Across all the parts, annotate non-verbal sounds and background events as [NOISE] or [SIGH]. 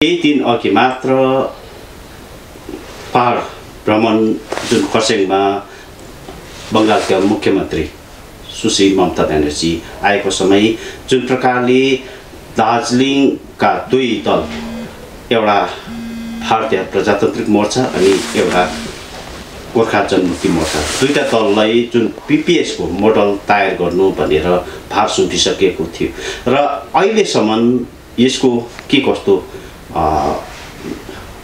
केही दिन अघि मात्र पहाड भ्रमण जुन खरसाङमा बङ्गालका मुख्यमन्त्री सुश्री ममता ब्यानर्जी आएको समय जुन प्रकारले दार्जिलिङका दुई दल एउटा भारतीय प्रजातान्त्रिक मोर्चा अनि एउटा गोर्खा जनमुक्ति मोर्चा दुईवटा दललाई जुन पिपिएसको मोडल तयार गर्नु भनेर भार सुम्पिसकेको थियो र अहिलेसम्म यसको के कस्तो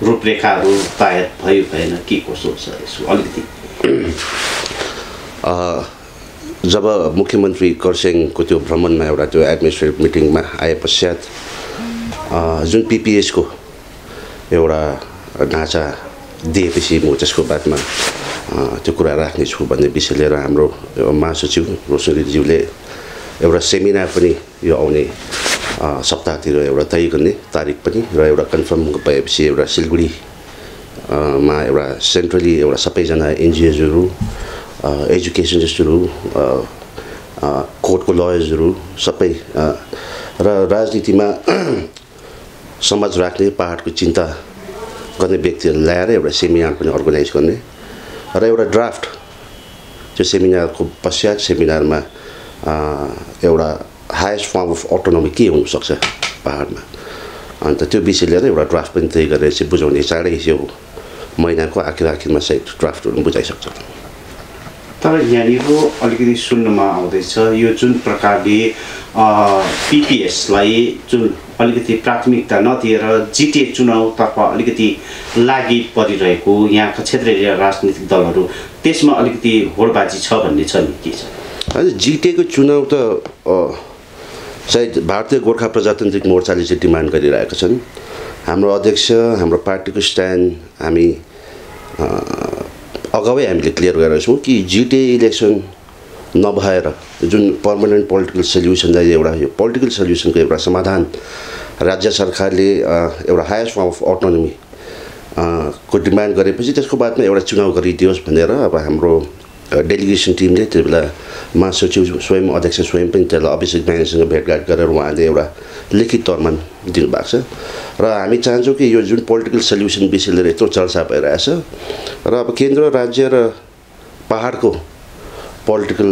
रूपरेखाहरू तयार भयो भएन के कसो छ यसको अलिकति। जब मुख्यमन्त्री खरसाङको त्यो भ्रमणमा एउटा त्यो एडमिनिस्ट्रेटिभ मिटिङमा आए पश्चात जुन पिपिएसको एउटा ढाँचा दिएपछि म त्यसको बादमा त्यो कुरा राख्नेछु भन्ने विषय लिएर हाम्रो महासचिव रोशनीज्यूले एउटा सेमिनार पनि यो आउने सप्ताहतिर एउटा तय गर्ने तारिक पनि र एउटा कन्फर्म भएपछि एउटा सिलगढी अ, मा एउटा सेन्ट्रली एउटा सबैजना एनजिओजहरू एजुकेसनिस्टहरू कोर्टको लयर्सहरू सबै र राजनीतिमा [CLEARS THROAT] समाज राख्ने पाहाडको चिन्ता गर्ने व्यक्तिहरू ल्याएर एउटा सेमिनार पनि अर्गनाइज गर्ने र एउटा ड्राफ्ट त्यो सेमिनारको पश्चात सेमिनारमा एउटा हायेस्ट फर्म अफ अटोनोमी के हुनसक्छ पाहाडमा? अन्त त्यो विषय लिएर एउटा ड्राफ्ट पनि तय गरेर चाहिँ बुझाउने चाँडै यो महिनाको आखिर आखिरमा सायद ड्राफ्टहरू पनि बुझाइसक्छ। तर यहाँनिर अलिकति सुन्नमा आउँदैछ यो जुन प्रकारले पिपिएसलाई जुन अलिकति प्राथमिकता नदिएर जिटिए चुनावतर्फ अलिकति लागि परिरहेको यहाँका क्षेत्रीय राजनीतिक दलहरू त्यसमा अलिकति होडबाजी छ भन्ने छ नि के छ? होइन जिटिएको चुनाव त सायद भारतीय गोर्खा प्रजातान्त्रिक मोर्चाले चाहिँ डिमान्ड गरिरहेका छन्। हाम्रो अध्यक्ष हाम्रो पार्टीको स्ट्यान्ड हामी अगावै हामीले क्लियर गरेका छौँ कि जिटिए इलेक्सन नभएर जुन पर्मानेन्ट पोलिटिकल सल्युसनलाई एउटा यो पोलिटिकल सल्युसनको एउटा समाधान राज्य सरकारले एउटा हायेस्ट फर्म अफ अटोनोमी को डिमान्ड गरेपछि त्यसको बादमा एउटा चुनाव गरिदियोस् भनेर अब हाम्रो डेलिगेसन टिमले त्यो बेला महासचिव स्वयं अध्यक्ष स्वयं पनि त्यसलाई अभिषेक ब्यानसँग भेटघाट गरेर उहाँले एउटा लिखित तौरमा दिनुभएको छ र हामी चाहन्छौँ कि यो जुन पोलिटिकल सल्युसन विषय लिएर यत्रो चर्चा भइरहेछ र अब केन्द्र राज्य र पाहाडको पोलिटिकल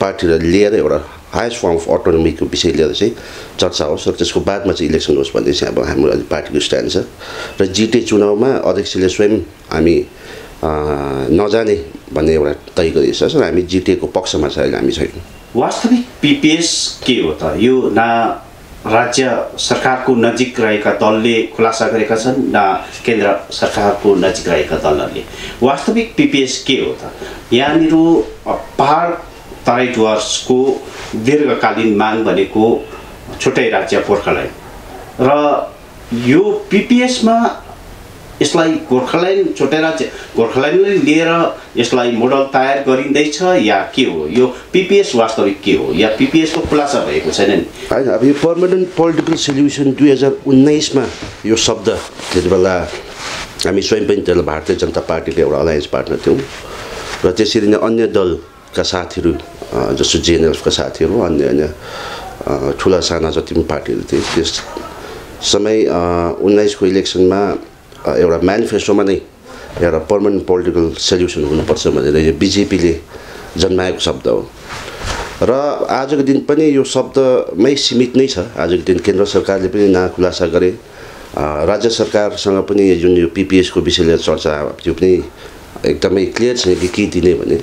पार्टीलाई लिएर एउटा हायेस्ट फर्म अफ अटोनोमीको विषय लिएर चाहिँ चर्चा होस् र त्यसको बादमा चाहिँ इलेक्सन होस् भन्ने चाहिँ अब हाम्रो अहिले पार्टीको स्ट्यान्ड छ र जिटे चुनावमा अध्यक्षले स्वयं हामी नजाने भन्ने एउटा तय गरिएको छ। र हामी जिटिएको पक्षमा छ हामी छैनौँ। वास्तविक पिपिएस के हो त? यो न राज्य सरकारको नजिक रहेका दलले खुलासा गरेका छन् न केन्द्र सरकारको नजिक रहेका दलहरूले? वास्तविक पिपिएस के हो त? यहाँनिर पहाड तराई डुवर्सको दीर्घकालीन माग भनेको छुट्टै राज्य गोर्खाल्यान्ड र यो पिपिएसमा यसलाई गोर्खाल्यान्ड छुट्टै राज्य गोर्खाल्यान्डले लिएर यसलाई मोडल तयार गरिँदैछ या के हो? यो पिपिएस वास्तविक के हो? या पिपिएसको खुलासा भएको छैन नि? होइन अब यो पर्मानेन्ट पोलिटिकल सल्युसन दुई हजार उन्नाइसमा यो शब्द त्यति बेला हामी स्वयं पनि त्यसलाई भारतीय जनता पार्टीको एउटा अलायन्स पार्टनर थियौँ। र त्यसरी नै अन्य दलका साथीहरू जस्तो जिएनएलएफका साथीहरू अन्य अन्य ठुला साना जति पनि पार्टीहरू थिए त्यस समय उन्नाइसको इलेक्सनमा एउटा मेनिफेस्टोमा नै एउटा पर्मानेन्ट पोलिटिकल सल्युसन हुनुपर्छ भनेर यो बिजेपीले जन्माएको शब्द हो। र आजको दिन पनि यो शब्दमै सीमित नै छ। आजको दिन केन्द्र सरकारले पनि नाखुलासा गरे। अ, राज्य सरकारसँग पनि जुन यो पिपिएसको विषय लिएर चर्चा त्यो पनि एकदमै क्लियर छ कि के दिने भने।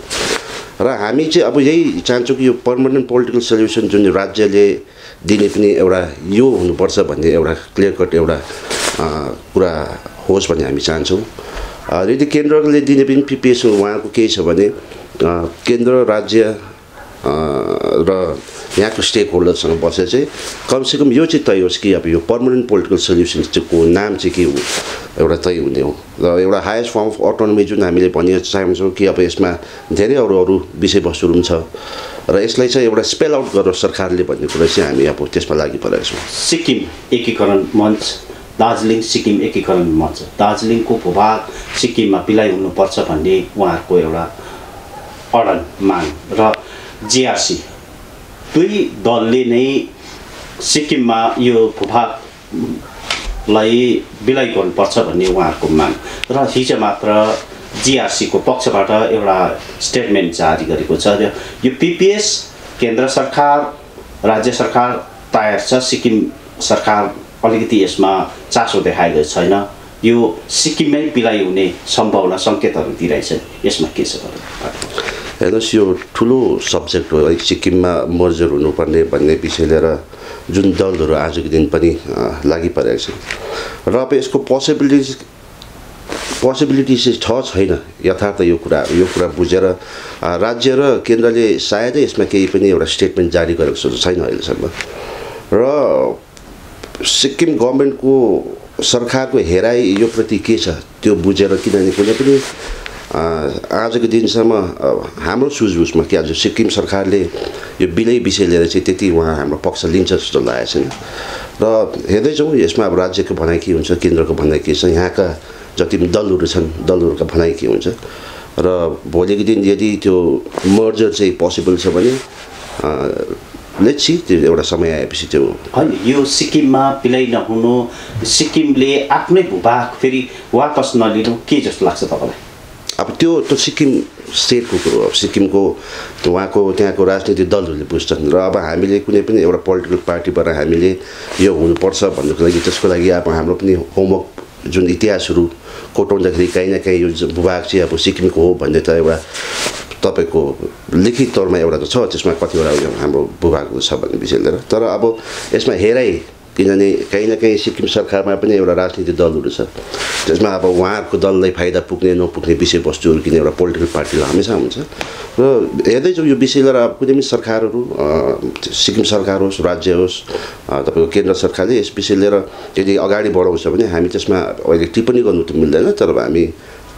र हामी चाहिँ अब यही चाहन्छौँ कि यो पर्मानेन्ट पोलिटिकल सल्युसन जुन राज्यले दिने पनि एउटा यो हुनुपर्छ भन्ने एउटा क्लियर कट एउटा कुरा होस् भन्ने हामी चाहन्छौँ। अ, यदि केन्द्रले दिने पनि पिपिएस उहाँको केही छ भने केन्द्र राज्य र यहाँको स्टेक होल्डरसँग बसेर चाहिँ कमसेकम यो चाहिँ तय होस् कि अब यो पर्मानेन्ट पोलिटिकल सल्युसन को नाम चाहिँ के हो? एउटा तय हुने हो। र एउटा हायेस्ट फर्म अफ अटोनोमी जुन हामीले भनि चाहन्छौँ कि अब यसमा धेरै अरू अरू विषयवस्तुहरू पनि छ। र यसलाई चाहिँ एउटा स्पेल आउट गरोस् सरकारले भन्ने कुरा चाहिँ हामी अब त्यसमा लागि परेका छौँ। सिक्किम एकीकरण मञ्च दार्जिलिङ सिक्किम एकीकरण मञ्च। दार्जिलिङको भूभाग सिक्किममा विलय हुनुपर्छ भन्ने उहाँहरूको एउटा अडन माग र जिआरसी। दुई दलले नै सिक्किममा यो भूभाग सरकारलाई विलय गर्नुपर्छ भन्ने उहाँहरूको माग। र हिजो मात्र जिआरसीको पक्षबाट एउटा स्टेटमेन्ट जारी गरेको छ र यो पिपिएस केन्द्र सरकार राज्य सरकार तयार छ सिक्किम सरकार अलिकति यसमा चासो देखाएको छैन यो सिक्किममै विलय हुने सम्भावना सङ्केतहरू दिइरहेछ यसमा के छ हेर्नुहोस् यो ठुलो सब्जेक्ट हो है सिक्किममा मर्जर हुनुपर्ने भन्ने विषय लिएर जुन दलहरू आजको दिन पनि लागि परेको छ र अब यसको पोसिबिलिटिज पोसिबिलिटी चाहिँ छ छैन यथार्थ यो कुराहरू यो कुरा बुझेर राज्य र केन्द्रले सायदै यसमा केही पनि एउटा स्टेटमेन्ट जारी गरेको जस्तो छैन अहिलेसम्म र सिक्किम गभर्मेन्टको सरकारको हेराइ यो प्रति के छ त्यो बुझेर किनभने कुनै पनि आजको दिनसम्म हाम्रो सुझबुझमा कि आज सिक्किम सरकारले यो विलय विषय लिएर चाहिँ त्यति उहाँ हाम्रो पक्ष लिन्छ जस्तो लागेको छैन। र हेर्दैछौँ यसमा अब राज्यको भनाइ के हुन्छ केन्द्रको भनाइ के छ यहाँका जति पनि दलहरू छन् दलहरूका भनाइ के हुन्छ? र भोलिको दिन यदि त्यो मर्जर चाहिँ पोसिबल छ भने लेट्सी त्यो एउटा समय आएपछि त्यो होइन यो सिक्किममा विलय नहुनु सिक्किमले आफ्नै भूभाग फेरि वापस नलिनु के जस्तो लाग्छ तपाईँलाई? अब त्यो त सिक्किम स्टेटको कुरो हो। सिक्किमको उहाँको त्यहाँको राजनीतिक दलहरूले बुझ्छन्। र अब हामीले कुनै पनि एउटा पोलिटिकल पार्टीबाट हामीले यो हुनुपर्छ भन्नुको लागि त्यसको लागि अब हाम्रो पनि होमवर्क जुन इतिहासहरू कोटाउँदाखेरि काहीँ न काहीँ यो भूभाग चाहिँ अब सिक्किमको हो भन्ने त एउटा तपाईँको लिखित तौरमा एउटा त छ त्यसमा कतिवटा हाम्रो भूभागहरू छ भन्ने विषय लिएर। तर अब यसमा हेराइ किनभने काहीँ न काहीँ सिक्किम सरकारमा पनि एउटा राजनीतिक दलहरू छ। त्यसमा अब उहाँहरूको दललाई फाइदा पुग्ने नपुग्ने विषयवस्तुहरू किन एउटा पोलिटिकल पार्टीलाई हमेसा हुन्छ। र हेर्दैछौँ यो विषय लिएर अब कुनै पनि सरकारहरू सिक्किम सरकार होस् राज्य होस् तपाईँको केन्द्र सरकारले यस विषय लिएर यदि अगाडि बढाउँछ भने हामी त्यसमा अहिले टिप्पणी गर्नु त मिल्दैन तर हामी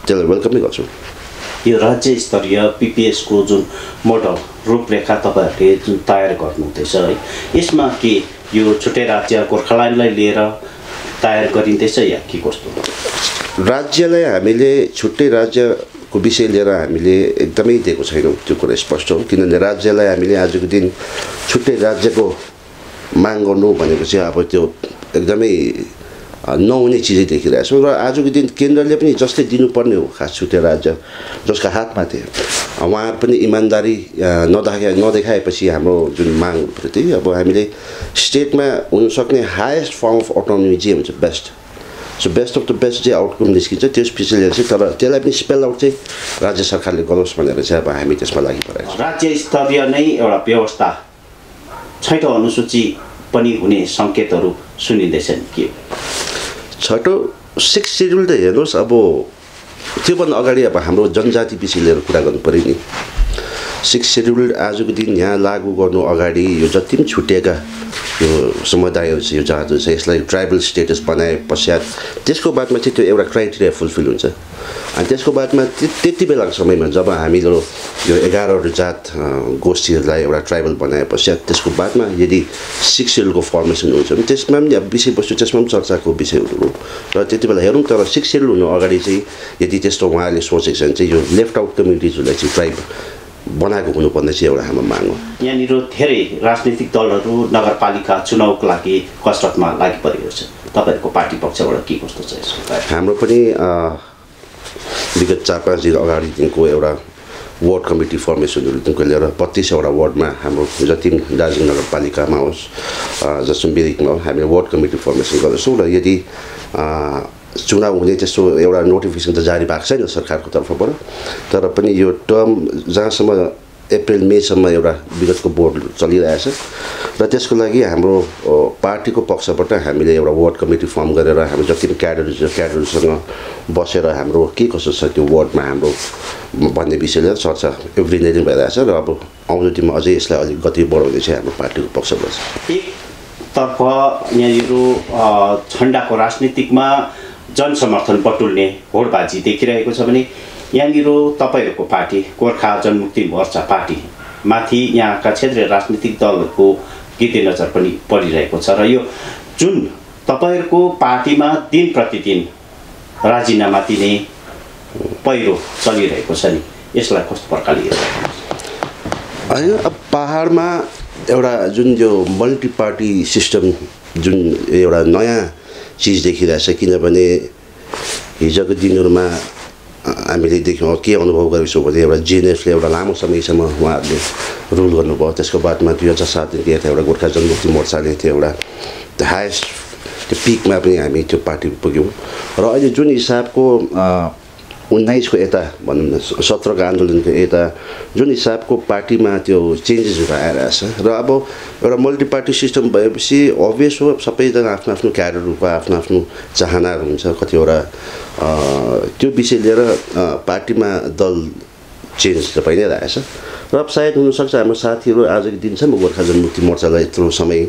त्यसलाई वेलकमै गर्छौँ। यो राज्य स्तरीय पिपिएसको जुन मोडल रूपरेखा तपाईँहरूले जुन तयार गर्नुहुँदैछ है यसमा के यो छुट्टै राज्य गोर्खाल्यान्डलाई लिएर तयार गरिँदैछ या के कस्तो? राज्यलाई हामीले छुट्टै राज्यको विषय लिएर हामीले एकदमै दिएको छैनौँ त्यो कुरा स्पष्ट हो किनभने राज्यलाई हामीले आजको दिन छुट्टै राज्यको माग गर्नु भनेको चाहिँ अब त्यो एकदमै नहुने चिजै देखिरहेको छौँ र आजको दिन केन्द्रले पनि जसले दिनुपर्ने हो खास छुट्टै राज्य जसको हातमा थियो उहाँहरू पनि इमान्दारी नदेखा नदेखाएपछि हाम्रो जुन मागप्रति अब हामीले स्टेटमा हुनसक्ने हाएस्ट फर्म अफ अटोनोमी जे हुन्छ best so best of the best चाहिँ आउटकम निस्किन्छ त्यस पिछले चाहिँ तर त्यसलाई पनि स्पेल आउट चाहिँ राज्य सरकारले गरोस् भनेर चाहिँ अब हामी त्यसमा लागि परेको छौँ। राज्य स्तरीय नै एउटा व्यवस्था छैटौँ अनुसूची पनि हुने सङ्केतहरू सुनिँदैछन् के छटो सिक्स सेड्युल त हेर्नुहोस् अब त्योभन्दा अगाडि अब हाम्रो जनजाति विषय लिएर कुरा गर्नु पऱ्यो नि। सिक्स सेड्युल आजको दिन यहाँ लागू गर्नु अगाडि यो जति पनि छुट्टिएका यो समुदायहरू छ यो जातहरू छ यसलाई ट्राइबल स्टेटस बनाए पश्चात त्यसको बादमा चाहिँ त्यो एउटा क्राइटेरिया फुलफिल हुन्छ। अनि त्यसको बादमा त्यति बेलाको समयमा जब हामीले यो एघारवटा जात गोष्ठीहरूलाई एउटा ट्राइबल बनाए पश्चात त्यसको बादमा यदि सिक्स सेड्युलको फर्मेसन हुन्छ भने त्यसमा पनि अब विषयवस्तु त्यसमा पनि चर्चाको विषयहरू हो। र त्यति बेला हेरौँ तर सिक्स सेड्युल हुनु अगाडि चाहिँ यदि त्यस्तो उहाँले सोचेको छ भने चाहिँ यो लेफ्ट आउट कम्युनिटिजहरूलाई चाहिँ ट्राइब बनाएको हुनुपर्ने चाहिँ एउटा हाम्रो माग हो। यहाँनिर धेरै राजनीतिक दलहरू नगरपालिका चुनावको लागि कसरतमा लागि परेको छ। तपाईँहरूको पार्टी पक्षबाट के कस्तो छ यसको हाम्रो पनि विगत चार पाँच दिन अगाडिदेखिको एउटा वार्ड कमिटी फर्मेसनहरूदेखिको लिएर बत्तिसवटा वार्डमा हाम्रो जति पनि दार्जिलिङ नगरपालिकामा होस् जस्तो मिरिकमा होस् हामीले वार्ड कमिटी फर्मेसन गर्दछौँ र यदि चुनाव हुने त्यस्तो एउटा नोटिफिकेसन त जारी भएको छैन सरकारको तर्फबाट तर पनि यो टर्म जहाँसम्म अप्रिल मेसम्म एउटा विगतको बोर्ड चलिरहेछ र त्यसको लागि हाम्रो पार्टीको पक्षबाट हामीले एउटा वार्ड कमिटी फर्म गरेर हाम्रो जति पनि क्याडर छ बसेर हाम्रो के कसो छ त्यो वार्डमा हाम्रो भन्ने विषयले चर्चा एभ्री नै भइरहेछ र अब आउँदो दिनमा अझै यसलाई अलिक गति बढाउने चाहिँ हाम्रो पार्टीको पक्षबाट छ। एकतर्फ यहाँनिर झन्डाको राजनीतिकमा जनसमर्थन बटुल्ने होडबाजी देखिरहेको छ भने यहाँनिर तपाईँहरूको पार्टी गोर्खा जनमुक्ति मोर्चा पार्टी माथि यहाँका क्षेत्रीय राजनीतिक दलहरूको गिते नजर पनि परिरहेको छ। र यो जुन तपाईँहरूको पार्टीमा दिन प्रतिदिन राजीनामा दिने पहिरो चलिरहेको छ नि यसलाई कस्तो प्रकारले होइन अब पाहाडमा एउटा जुन यो मल्टी पार्टी सिस्टम जुन एउटा नयाँ चिज देखिरहेछ किनभने हिजोको दिनहरूमा हामीले देख्यौँ के अनुभव गरेको छौँ भने एउटा जिएनएफले एउटा लामो समयसम्म उहाँहरूले रुल गर्नुभयो। त्यसको बादमा दुई हजार सातदेखि यता एउटा गोर्खा जनमुक्ति मोर्चाले थियो एउटा द हाइएस्ट त्यो पिकमा पनि हामी त्यो पार्टी पुग्यौँ। र अहिले जुन हिसाबको उन्नाइसको यता भनौँ न सत्रको आन्दोलनको यता जुन हिसाबको पार्टीमा त्यो चेन्जेसहरू आइरहेछ र अब एउटा मल्टी पार्टी सिस्टम भएपछि अभियस हो सबैजना आफ्नो आफ्नो क्याडरहरूको आफ्नो आफ्नो चाहनाहरू हुन्छ कतिवटा त्यो विषय लिएर पार्टीमा दल चेन्ज त भइ नै रहेछ। र सायद हुनसक्छ हाम्रो साथीहरू आजको दिनसम्म गोर्खा जनमुक्ति मोर्चालाई यत्रो समय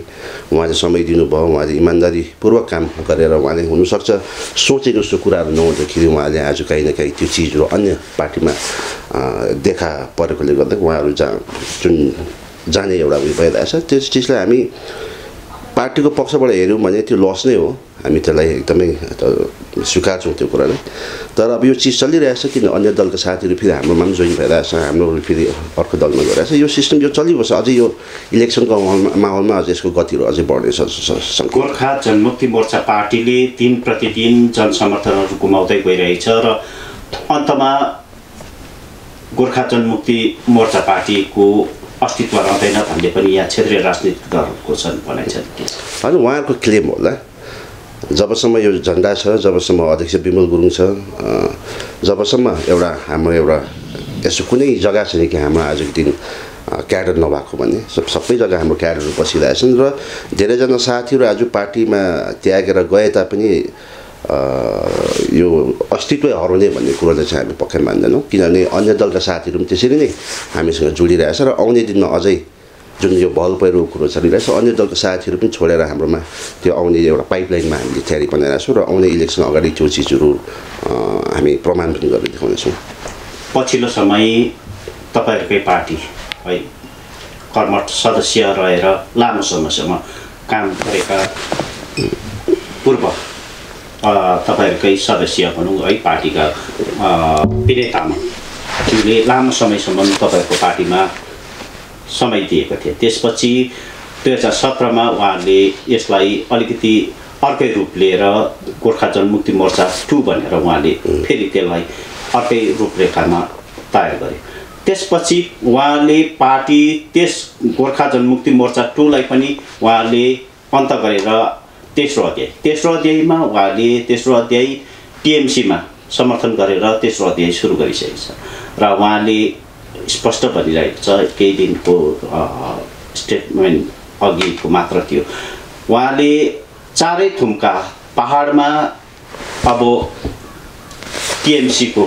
उहाँले समय दिनुभयो उहाँले इमान्दारीपूर्वक काम गरेर उहाँले हुनसक्छ। सोचेको जस्तो कुराहरू नहुँदाखेरि उहाँले आज काहीँ न काहीँ त्यो चिजहरू अन्य पार्टीमा देखा परेकोले गर्दा उहाँहरू जहाँ जुन जाने एउटा उयो भइरहेछ त्यो चिजलाई हामी पार्टीको पक्षबाट हेऱ्यौँ भने त्यो लस नै हो। हामी त्यसलाई एकदमै स्वीकार्छौँ त्यो कुरालाई। तर अब यो चिज चलिरहेछ किन? अन्य दलका साथीहरू फेरि हाम्रोमा पनि जोइन भइरहेछ हाम्रो फेरि अर्को दलमा गइरहेछ। यो सिस्टम यो चलिबस्छ। अझै यो इलेक्सनको माहौलमा अझै यसको गतिहरू अझै बढ्नेछ गोर्खा जनमुक्ति मोर्चा पार्टीले दिन प्रतिदिन जनसमर्थनहरू गुमाउँदै गइरहेछ र अन्तमा गोर्खा जनमुक्ति मोर्चा पार्टीको अस्तित्व रहँदैन भन्ने पनि यहाँ क्षेत्रीय राजनीतिज्ञहरूको छन् भनाइ छन् होइन उहाँहरूको क्लेम होला। जबसम्म यो झन्डा छ जबसम्म अध्यक्ष विमल गुरुङ छ जबसम्म एउटा हाम्रो एउटा यस्तो कुनै जग्गा छैन कि हाम्रो आजको दिन क्याडर नभएको भन्ने सब सबै जग्गा हाम्रो क्याडरहरू बसिरहेछन् र धेरैजना साथीहरू आज पार्टीमा त्यागेर गए तापनि यो अस्तित्वै हराउने भन्ने कुरोलाई चाहिँ हामी पक्कै मान्दैनौँ। किनभने अन्य दलका साथीहरू पनि त्यसरी नै हामीसँग जोडिरहेछ र आउने दिनमा अझै जुन यो भल पहिरो कुरो चलिरहेछ अन्य दलका साथीहरू पनि छोडेर हाम्रोमा त्यो आउने एउटा पाइपलाइनमा हामीले तयारी बनाइरहेको छौँ र आउने इलेक्सन अगाडि त्यो चिजहरू हामी प्रमाण पनि गरेर देखाउनेछौँ। पछिल्लो समय तपाईँहरूकै पार्टी है कर्मठ सदस्य रहेर लामो समयसम्म काम गरेका पूर्व तपाईँहरूकै सदस्य भनौँ है पार्टीका विनय तामाङज्यूले लामो समयसम्म तपाईँहरूको पार्टीमा समय दिएको थिए त्यसपछि दुई हजार सत्रमा उहाँले यसलाई अलिकति अर्कै रूप लिएर गोर्खा जनमुक्ति मोर्चा टू भनेर उहाँले फेरि त्यसलाई अर्कै रूपरेखामा तयार गरे त्यसपछि उहाँले पार्टी त्यस गोर्खा जनमुक्ति मोर्चा टूलाई पनि उहाँले अन्त गरेर तेस्रो अध्याय तेस्रो अध्यायमा उहाँले तेस्रो अध्याय टिएमसीमा समर्थन गरेर तेस्रो अध्याय सुरु गरिसकेको छ। र उहाँले स्पष्ट भनिरहेको छ केही दिनको स्टेटमेन्ट अघिको मात्र थियो। उहाँले चारै थुम्का पहाडमा अब टिएमसीको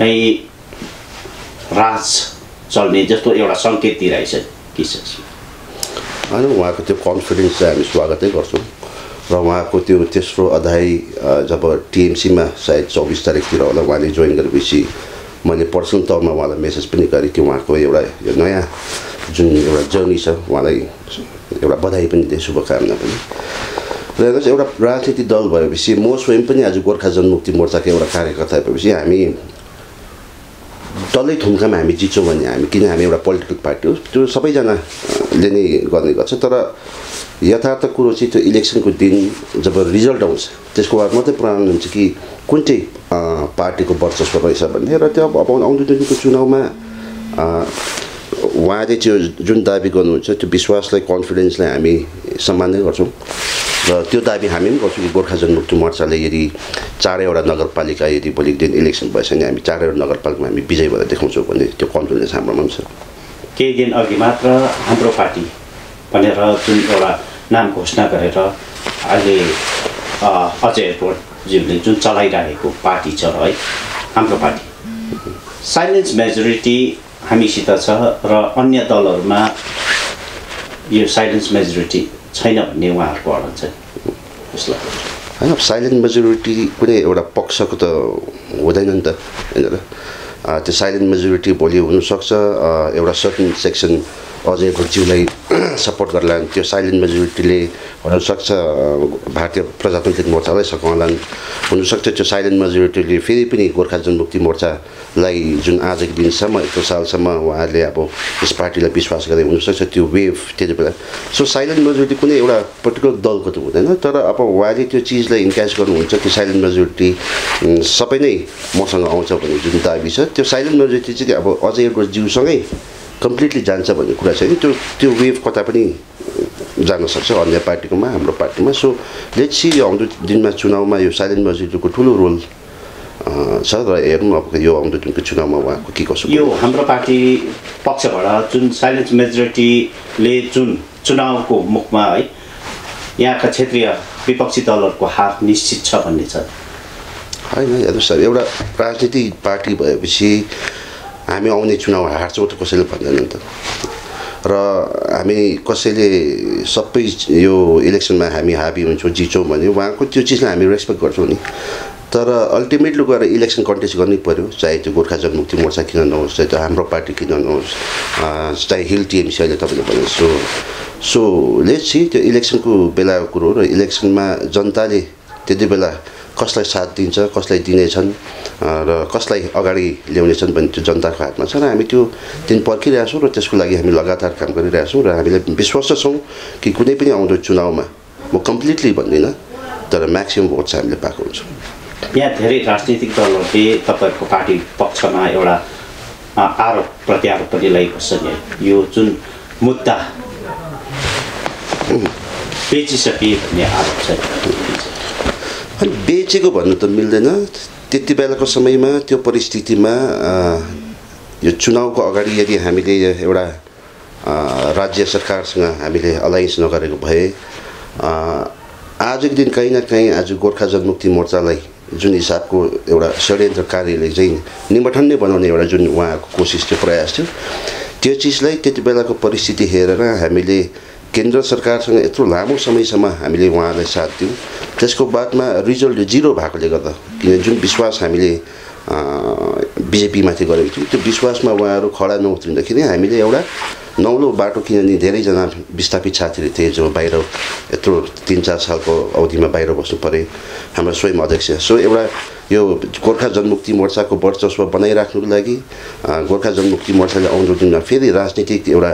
नै राज चल्ने जस्तो एउटा सङ्केत दिइरहेछ होइन उहाँको त्यो कन्फिडेन्स चाहिँ हामी स्वागतै गर्छौँ। र उहाँको त्यो तेस्रो अध्याय जब टिएमसीमा सायद चौबिस तारिकतिर होला उहाँले जोइन गरेपछि मैले पर्सनल तौरमा उहाँलाई मेसेज पनि गरेँ कि उहाँको एउटा यो नयाँ जुन एउटा जर्नी छ उहाँलाई एउटा बधाई पनि दिएँ शुभकामना पनि। र हेर्नुहोस् एउटा राजनीतिक दल भएपछि म स्वयं पनि आज गोर्खा जनमुक्ति मोर्चाको एउटा कार्यकर्ता भएपछि हामी डल्लै थुम्कामा हामी जित्छौँ भने हामी किन हामी एउटा पोलिटिकल पार्टी हो त्यो सबैजनाले नै गर्ने गर्छ। तर यथार्थ कुरो चाहिँ त्यो इलेक्सनको दिन जब रिजल्ट आउँछ त्यसको बाद मात्रै प्रमाण हुन्छ कि कुन चाहिँ पार्टीको वर्चस्व रहेछ भन्ने। र त्यो अब आउँदो दिनको चुनावमा उहाँले त्यो जुन दाबी गर्नुहुन्छ त्यो विश्वासलाई कन्फिडेन्सलाई हामी सम्मान नै गर्छौँ। र त्यो दाबी हामी पनि गर्छौँ कि गोर्खा जनमुक्ति मोर्चाले यदि चारैवटा नगरपालिका यदि भोलिको दिन इलेक्सन भएछ भने हामी चारैवटा नगरपालिकामा हामी विजय भएर देखाउँछौँ भन्ने त्यो कन्फिडेन्स हाम्रोमा पनि छ। केही दिन अघि मात्र हाम्रो पार्टी भनेर जुन एउटा नाम घोषणा गरेर अहिले अजय एडवर्डज्यूले जुन चलाइरहेको पार्टी छ है हाम्रो पार्टी। साइलेन्स मेजोरिटी हामीसित छ र अन्य दलहरूमा यो साइलेन्स मेजोरिटी छैन भन्ने उहाँहरूको अडल छ। होइन साइलेन्ट मेजोरिटी कुनै एउटा पक्षको त हुँदैन नि त। होइन त्यो साइलेन्ट मेजोरिटी भोलि हुनसक्छ एउटा सर्टन सेक्सन अजय भोटज्यूलाई सपोर्ट गर्ला त्यो साइलेन्ट मेजोरिटीले हुनसक्छ भारतीय प्रजातान्त्रिक मोर्चालाई सकौँलान् हुनसक्छ त्यो साइलेन्ट मेजोरिटीले। फेरि पनि गोर्खा जनमुक्ति मोर्चालाई जुन आजको दिनसम्म यत्रो सालसम्म उहाँहरूले अब यस पार्टीलाई विश्वास गरे हुनसक्छ त्यो वेभ त्यति बेला। सो साइलेन्ट मेजोरिटी कुनै एउटा पर्टिकुलर दलको त हुँदैन तर अब उहाँले त्यो चिजलाई इन्क्याच गर्नुहुन्छ त्यो साइलेन्ट मेजोरिटी सबै नै मसँग आउँछ भन्ने जुन दाबी छ। त्यो साइलेन्ट मेजोरिटी चाहिँ अब अझै एउटा जिउसँगै कम्प्लिटली जान्छ भन्ने कुरा छैन। त्यो त्यो वेभ कता पनि जान सक्छ अन्य पार्टीकोमा हाम्रो पार्टीमा। सो सी यो आउँदो दिनमा चुनावमा यो साइलेन्ट मेजोरिटीको ठुलो रोल छ र हेरौँ अब यो आउँदो दिनको चुनावमा उहाँको के कसो यो हाम्रो पार्टी पक्षबाट जुन साइलेन्स मेजोरिटीले जुन चुनावको मुखमा है यहाँका क्षेत्रीय विपक्षी दलहरूको हार निश्चित छ भन्ने छ। होइन हेर्नुहोस् सर एउटा राजनीतिक पार्टी भएपछि हामी आउने चुनाव हार्छौँ त कसैले भन्दैन नि त। र हामी कसैले सबै यो इलेक्सनमा हामी हाबी हुन्छौँ जित्छौँ भने उहाँको त्यो चिजलाई हामी रेस्पेक्ट गर्छौँ नि। तर अल्टिमेटली गएर इलेक्सन कन्टेस्ट गर्नै पऱ्यो चाहे त्यो गोर्खा जनमुक्ति मोर्चा किन नहोस् चाहे त्यो हाम्रो पार्टी किन नहोस् चाहे हिल टिएमसी अहिले तपाईँले भने सो सो लेट्स सी त्यो इलेक्सनको बेलाको कुरो हो र इलेक्सनमा जनताले त्यति बेला कसलाई साथ दिन्छ कसलाई दिनेछन् र कसलाई अगाडि ल्याउनेछन् भन्ने त्यो जनताको हातमा छ र हामी त्यो दिन पर्खिरहेछौँ र त्यसको लागि हामी लगातार काम गरिरहेछौँ र हामीले विश्वास छौँ कि कुनै पनि आउँदो चुनावमा म कम्प्लिटली भन्दिनँ तर म्याक्सिमम् भोट चाहिँ हामीले पाएको हुन्छौँ। यहाँ धेरै राजनीतिक दलहरूले तपाईँहरूको पार्टी पक्षमा एउटा आरोप प्रत्यारोप पनि लागेको छ नि? यो जुन मुद्दा बेचिसके भन्ने आरोप छ अनि बेचेको भन्नु त मिल्दैन। त्यति बेलाको समयमा त्यो परिस्थितिमा यो चुनावको अगाडि यदि हामीले एउटा राज्य सरकारसँग हामीले अलायन्स नगरेको भए आजको दिन कहीँ न कहीँ आज गोर्खा जनमुक्ति मोर्चालाई जुन हिसाबको एउटा षड्यन्त्रकारीले चाहिँ निमठन नै बनाउने एउटा जुन उहाँको कोसिस थियो प्रयास थियो त्यो चिजलाई त्यति बेलाको परिस्थिति हेरेर हामीले केन्द्र सरकारसँग यत्रो लामो समयसम्म हामीले उहाँलाई साथ दियौँ। त्यसको बादमा रिजल्ट जिरो भएकोले गर्दा किन जुन विश्वास हामीले बिजेपीमाथि गरेको थियौँ त्यो विश्वासमा उहाँहरू खडा नउत्रिँदाखेरि हामीले एउटा नौलो बाटो किनभने धेरैजना विस्थापित साथीहरू थिए जो बाहिर यत्रो तिन चार सालको अवधिमा बाहिर बस्नु परे हाम्रो स्वयं अध्यक्ष। सो एउटा यो गोर्खा जनमुक्ति मोर्चाको वर्चस्व बनाइराख्नुको लागि गोर्खा जनमुक्ति मोर्चाले आउँदो दिनमा फेरि राजनीतिक एउटा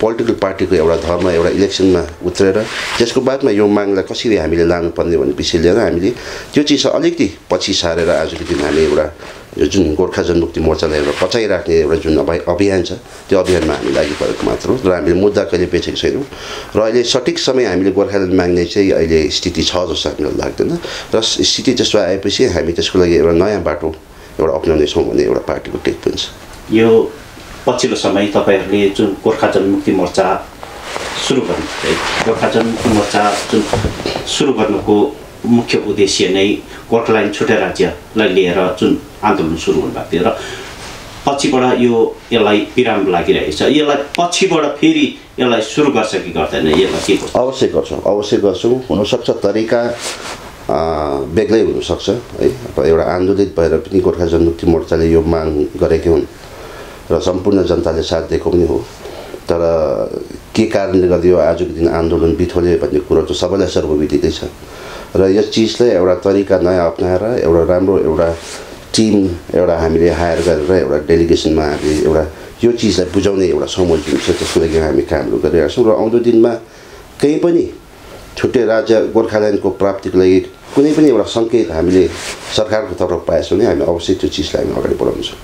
पोलिटिकल पार्टीको एउटा धर्म एउटा इलेक्सनमा उत्रेर त्यसको बादमा यो मागलाई कसरी हामीले लानुपर्ने भन्ने विषय लिएर हामीले त्यो चिज अलिकति पछि सारेर आजको दिन हामी एउटा यो जुन गोर्खा जनमुक्ति मोर्चालाई एउटा पचाइराख्ने एउटा जुन अभि अभियान छ त्यो अभियानमा हामी लागि परेको मात्र हो र हामीले मुद्दा कहिले बेचेको छैनौँ। र अहिले सठिक समय हामीले गोर्खाल्यान्ड माग्ने चाहिँ अहिले स्थिति छ जस्तो हामीलाई लाग्दैन। र स्थिति त्यस्तो आएपछि हामी त्यसको लागि एउटा नयाँ बाटो एउटा अप्नाउनेछौँ भन्ने एउटा पार्टीको टेक पनि छ। यो पछिल्लो समय तपाईँहरूले जुन गोर्खा जनमुक्ति मोर्चा सुरु गर्नु है गोर्खा जनमुक्ति मोर्चा जुन सुरु गर्नुको मुख्य उद्देश्य नै गोर्खाल्यान्ड छुट्टै राज्यलाई लिएर जुन आन्दोलन सुरु हुनुभएको थियो र पछिबाट यो यसलाई विराम लागिरहेको छ। यसलाई पछिबाट फेरि यसलाई सुरु गर्छ कि गर्दैन यसलाई के अवश्य गर्छौँ अवश्य गर्छौँ। हुनसक्छ तरिका। बेग्लै हुनसक्छ है। अब एउटा आन्दोलित भएर पनि गोर्खा जनमुक्ति मोर्चाले यो माग गरेकै हुन् र सम्पूर्ण जनताले साथ दिएको पनि हो। तर के कारणले गर्दा यो आजको दिन आन्दोलन बिथोले भन्ने कुरो त सबैलाई सर्वविदितै छ। र यस चिजलाई एउटा तरिका नयाँ अप्नाएर एउटा राम्रो एउटा टिम एउटा हामीले हायर गरेर एउटा डेलिगेसनमा हामीले एउटा यो चिजलाई बुझाउने एउटा समूह जुन छ त्यसको लागि हामी कामहरू गरिरहेका छौँ र आउँदो दिनमा कहीँ पनि छुट्टै राज्य गोर्खाल्यान्डको प्राप्तिको लागि कुनै पनि एउटा सङ्केत हामीले सरकारको तर्फ पाएछौँ भने हामी अवश्य त्यो चिजलाई हामी अगाडि बढाउँछौँ